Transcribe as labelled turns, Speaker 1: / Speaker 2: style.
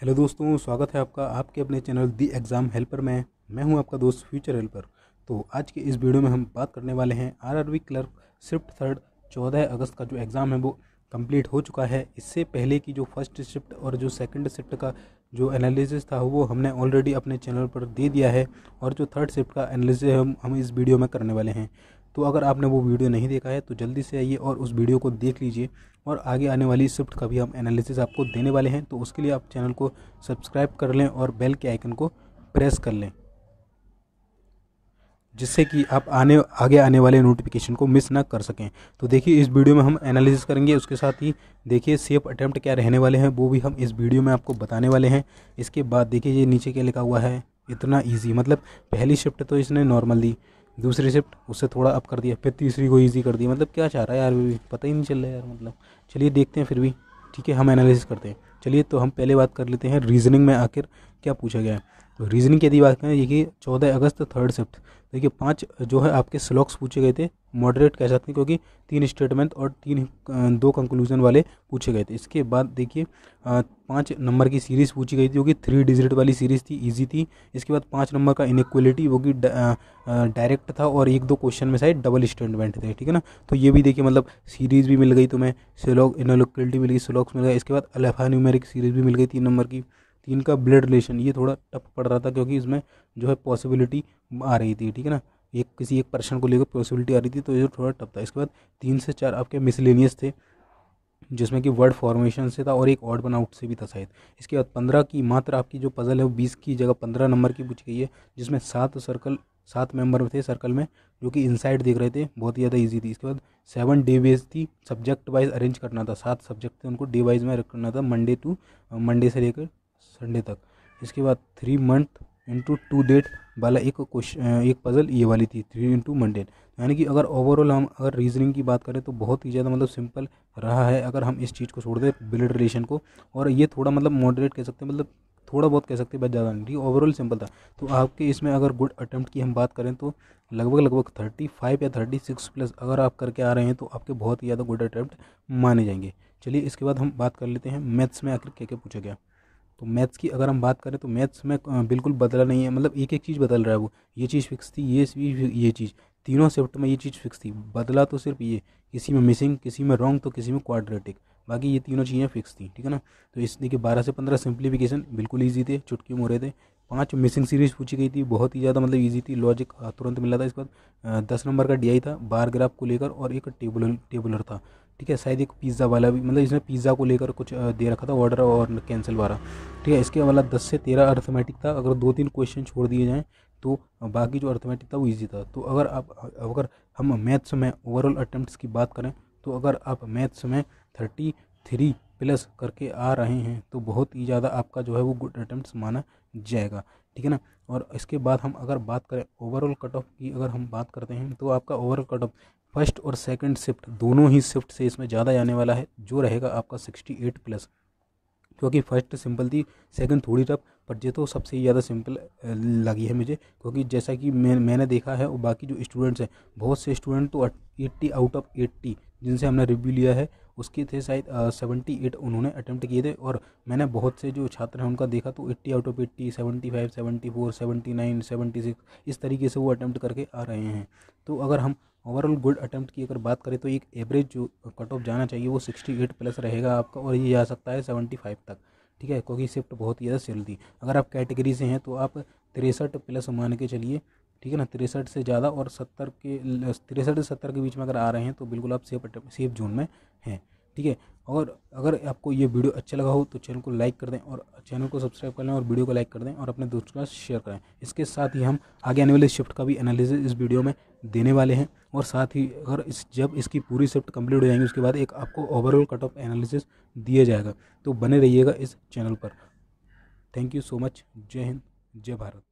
Speaker 1: Hello दोस्तों, स्वागत है आपका आपके अपने चैनल दी एग्ज़ाम हेल्पर में। मैं हूँ आपका दोस्त फ्यूचर हेल्पर। तो आज के इस वीडियो में हम बात करने वाले हैं आरआरबी क्लर्क शिफ्ट थर्ड चौदह अगस्त का जो एग्ज़ाम है वो कंप्लीट हो चुका है। इससे पहले की जो फ़र्स्ट शिफ्ट और जो सेकंड शिफ्ट का जो एनालिसिस था वो हमने ऑलरेडी अपने चैनल पर दे दिया है और जो थर्ड शिफ्ट का एनालिसिस हम हम इस वीडियो में करने वाले हैं। तो अगर आपने वो वीडियो नहीं देखा है तो जल्दी से आइए और उस वीडियो को देख लीजिए। और आगे आने वाली शिफ्ट का भी हम एनालिसिस आपको देने वाले हैं तो उसके लिए आप चैनल को सब्सक्राइब कर लें और बेल के आइकन को प्रेस कर लें। जिससे कि आप आने, आगे आने वाले नोटिफिकेशन को मिस ना कर सकें। तो देखिए, इस वीडियो में हम एनालिसिस करेंगे, उसके साथ ही देखिए सेफ़ अटैम्प्ट क्या रहने वाले हैं, वो भी हम इस वीडियो में आपको बताने वाले हैं। इसके बाद देखिए, ये नीचे क्या लिखा हुआ है, इतना ईजी मतलब पहली शिफ्ट तो इसने नॉर्मल दी। दूसरी शिफ्ट उससे थोड़ा अप कर दिया, फिर तीसरी को ईजी कर दिया। मतलब क्या चाह रहा है यार पता ही नहीं चल रहा यार मतलब। चलिए देखते हैं फिर भी। ठीक है, हम एनालिसिस करते हैं। चलिए तो हम पहले बात कर लेते हैं रीजनिंग में आखिर क्या पूछा गया है। तो रीजनिंग की यदि बात करें ये कि चौदह अगस्त थर्ड शिफ्ट देखिए, पाँच जो है आपके स्लॉक्स पूछे गए थे मॉडरेट कह सकते हैं, क्योंकि तीन स्टेटमेंट और तीन दो कंक्लूजन वाले पूछे गए थे। इसके बाद देखिए पाँच नंबर की सीरीज़ पूछी गई थी, जो कि थ्री डिजिट वाली सीरीज़ थी इजी थी। इसके बाद पाँच नंबर का इनक्वलिटी वो कि डायरेक्ट था और एक दो क्वेश्चन में शायद डबल स्टेटमेंट थे, ठीक है ना? तो ये भी देखिए मतलब सीरीज़ भी मिल गई तुम्हें सिलॉक इनोक्वलिटी मिल गई स्लॉक्स मिल गया इसके बाद अलेफा न्यूमेरिक सीरीज़ भी मिल गई तीन नंबर की। तीन का ब्लड रिलेशन ये थोड़ा टफ पड़ रहा था क्योंकि इसमें जो है पॉसिबिलिटी आ रही थी, ठीक है ना? एक किसी एक पर्सन को लेकर पॉसिबिलिटी आ रही थी तो ये थोड़ा टफ था। इसके बाद तीन से चार आपके मिसलेनियस थे, जिसमें कि वर्ड फॉर्मेशन से था और एक ऑड बन आउट से भी था शायद। इसके बाद पंद्रह की मात्र आपकी जो पजल है वो बीस की जगह पंद्रह नंबर की पूछी गई है, जिसमें सात सर्कल सात मेंबर थे सर्कल में, जो कि इनसाइड देख रहे थे, बहुत ही ज़्यादा इजी थी। इसके बाद सेवन डे बेस थी सब्जेक्ट वाइज अरेंज करना था, सात सब्जेक्ट थे उनको डे वाइज में करना था मंडे टू मंडे से लेकर संडे तक। इसके बाद three month into to date वाला एक क्वेश्चन एक पजल ये वाली थी थ्री इंटू मंडे यानी कि अगर ओवरऑल हम, अगर रीजनिंग की बात करें तो बहुत ही ज़्यादा मतलब सिंपल रहा है अगर हम इस चीज़ को छोड़ दें ब्लड रिलेशन को। और ये थोड़ा मतलब मॉडरेट कह सकते हैं मतलब थोड़ा बहुत कह सकते हैं बस ज़्यादा नहीं, ठीक ओवरऑल सिंपल था। तो आपके इसमें अगर गुड अटैम्प्ट की हम बात करें तो लगभग लगभग थर्टी फाइव या थर्टी सिक्स प्लस अगर आप करके आ रहे हैं तो आपके बहुत ही ज़्यादा गुड अटैम्प्ट माने जाएँगे। चलिए इसके बाद हम बात कर लेते हैं मैथ्स में आखिर क्या क्या पूछा गया। तो मैथ्स की अगर हम बात करें तो मैथ्स में बिल्कुल बदला नहीं है। मतलब एक एक चीज़ बदल रहा है वो। ये चीज़ फिक्स थी, ये ये चीज़। तीनों शिफ्ट में ये चीज़ फिक्स थी। बदला तो सिर्फ़ ये, किसी में मिसिंग किसी में रॉन्ग तो किसी में क्वाड्रेटिक बाकी ये तीनों चीज़ें फिक्स थी, ठीक है ना? तो इस देखिए, बारह से पंद्रह सिंप्लीफिकेशन बिल्कुल ईजी थे, चुटकी मोरे थे। पाँच मिसिंग सीरीज़ पूछी गई थी, बहुत ही ज़्यादा मतलब इजी थी। लॉजिक तुरंत मिला था इसके बाद। दस नंबर का डीआई था बार ग्राफ को लेकर और एक टेबुलर टेबुलर था। ठीक है, शायद एक पिज़्ज़ा वाला भी मतलब इसने पिज़्ज़ा को लेकर कुछ दे रखा था ऑर्डर और कैंसिल वाला। ठीक है, इसके वाला दस से तेरह अर्थमेटिक था, अगर दो तीन क्वेश्चन छोड़ दिए जाएँ तो बाकी जो अर्थमेटिक था वो ईजी था। तो अगर आप, अगर हम मैथ्स में ओवरऑल अटैम्प्ट की बात करें तो अगर आप मैथ्स में थर्टी थ्री प्लस करके आ रहे हैं तो बहुत ही ज़्यादा आपका जो है वो गुड अटैम्प्ट माना जाएगा। ठीक है ना? और इसके बाद हम अगर बात करें ओवरऑल कट ऑफ़ की, अगर हम बात करते हैं तो आपका ओवरऑल कट ऑफ़ फ़र्स्ट और सेकंड शिफ्ट दोनों ही शिफ्ट से इसमें ज़्यादा जाने वाला है, जो रहेगा आपका सिक्सटी एट प्लस। क्योंकि फ़र्स्ट सिंपल थी, सेकंड थोड़ी टफ, पर ये तो सबसे ज़्यादा सिंपल लगी है मुझे, क्योंकि जैसा कि मैं, मैंने देखा है, और बाकी जो स्टूडेंट्स हैं, बहुत से स्टूडेंट तो एट्टी आउट ऑफ़ एट्टी, जिनसे हमने रिव्यू लिया है, उसके थे शायद सेवेंटी एट उन्होंने अटैम्प्ट किए थे, और मैंने बहुत से जो छात्र हैं उनका देखा तो eighty out of eighty, seventy five, seventy four, seventy nine, seventy six, इस तरीके से वो अटैम्प्ट करके आ रहे हैं। तो अगर हम ओवरऑल गुड अटैम्प्ट की अगर बात करें तो एक एवरेज जो कट ऑफ़ जाना चाहिए वो सिक्सटी एट प्लस रहेगा आपका और ये जा सकता है सेवेंटी फाइव तक, ठीक है? क्योंकि शिफ्ट बहुत ही ज़्यादा थी अगर आप कैटेगरी से हैं तो आप तिरसठ प्लस मान के चलिए, ठीक है ना? तिरसठ से ज़्यादा और सत्तर के तिरसठ से सत्तर के बीच में अगर आ रहे हैं तो बिल्कुल आप सेफ़ सेफ़ जोन में हैं। ठीक है? और अगर आपको ये वीडियो अच्छा लगा हो तो चैनल को लाइक कर दें और चैनल को सब्सक्राइब कर लें और वीडियो को लाइक कर दें और अपने दोस्तों के साथ शेयर करें। इसके साथ ही हम आगे आने वाले शिफ्ट का भी एनालिसिस इस वीडियो में देने वाले हैं और साथ ही अगर इस, जब इसकी पूरी शिफ्ट कंप्लीट हो जाएँगी, उसके बाद एक आपको ओवरऑल कट ऑफ़ एनालिसिस दिया जाएगा। तो बने रहिएगा इस चैनल पर। थैंक यू सो मच जय हिंद, जय भारत।